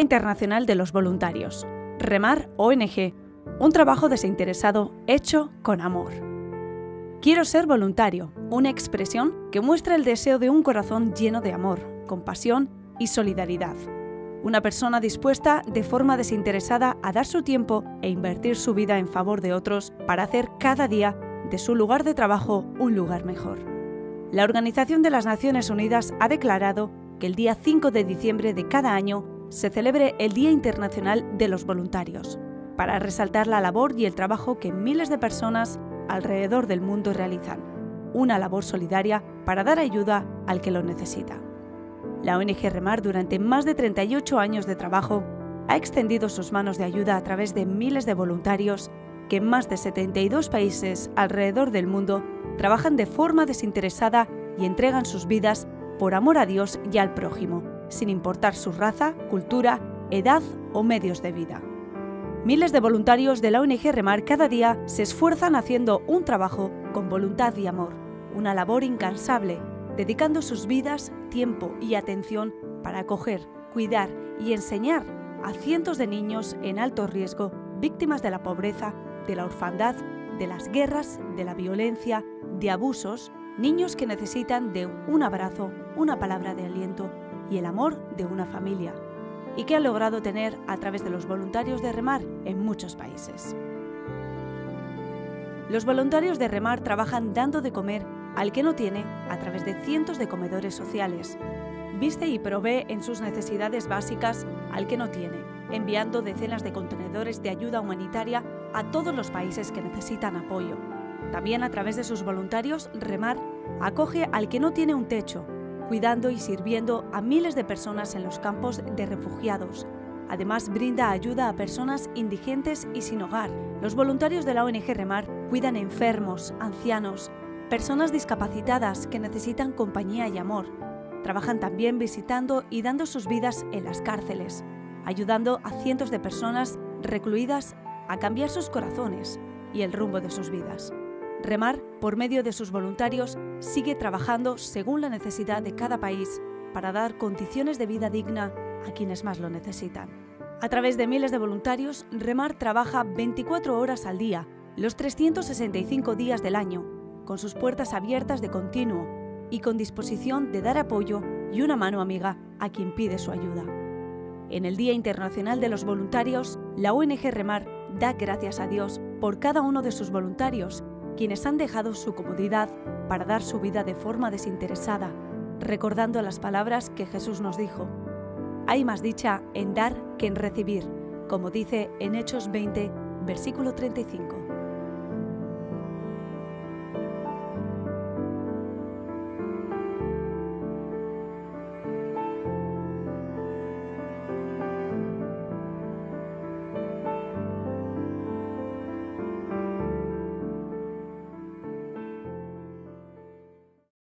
Internacional de los Voluntarios. Remar ONG, un trabajo desinteresado hecho con amor. Quiero ser voluntario, una expresión que muestra el deseo de un corazón lleno de amor, compasión y solidaridad. Una persona dispuesta de forma desinteresada a dar su tiempo e invertir su vida en favor de otros para hacer cada día de su lugar de trabajo un lugar mejor. La Organización de las Naciones Unidas ha declarado que el día 5 de diciembre de cada año se celebre el Día Internacional de los Voluntarios, para resaltar la labor y el trabajo que miles de personas alrededor del mundo realizan, una labor solidaria para dar ayuda al que lo necesita. La ONG Remar durante más de 38 años de trabajo ha extendido sus manos de ayuda a través de miles de voluntarios que en más de 72 países alrededor del mundo trabajan de forma desinteresada y entregan sus vidas por amor a Dios y al prójimo, sin importar su raza, cultura, edad o medios de vida. Miles de voluntarios de la ONG Remar cada día se esfuerzan haciendo un trabajo con voluntad y amor, una labor incansable, dedicando sus vidas, tiempo y atención para acoger, cuidar y enseñar a cientos de niños en alto riesgo, víctimas de la pobreza, de la orfandad, de las guerras, de la violencia, de abusos, niños que necesitan de un abrazo, una palabra de aliento y el amor de una familia, y que han logrado tener a través de los voluntarios de Remar en muchos países. Los voluntarios de Remar trabajan dando de comer al que no tiene a través de cientos de comedores sociales. Viste y provee en sus necesidades básicas al que no tiene, enviando decenas de contenedores de ayuda humanitaria a todos los países que necesitan apoyo. También a través de sus voluntarios, Remar acoge al que no tiene un techo, cuidando y sirviendo a miles de personas en los campos de refugiados. Además, brinda ayuda a personas indigentes y sin hogar. Los voluntarios de la ONG Remar cuidan enfermos, ancianos, personas discapacitadas que necesitan compañía y amor. Trabajan también visitando y dando sus vidas en las cárceles, ayudando a cientos de personas recluidas a cambiar sus corazones y el rumbo de sus vidas. Remar, por medio de sus voluntarios, sigue trabajando según la necesidad de cada país para dar condiciones de vida digna a quienes más lo necesitan. A través de miles de voluntarios, Remar trabaja 24 horas al día, los 365 días del año, con sus puertas abiertas de continuo y con disposición de dar apoyo y una mano amiga a quien pide su ayuda. En el Día Internacional de los Voluntarios, la ONG Remar da gracias a Dios por cada uno de sus voluntarios, quienes han dejado su comodidad para dar su vida de forma desinteresada, recordando las palabras que Jesús nos dijo. Hay más dicha en dar que en recibir, como dice en Hechos 20, versículo 35.